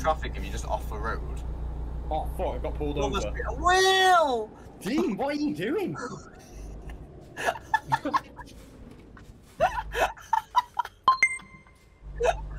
traffic if you're just off the road. Oh fuck! I got pulled oh, over. Will, Dean, what are you doing?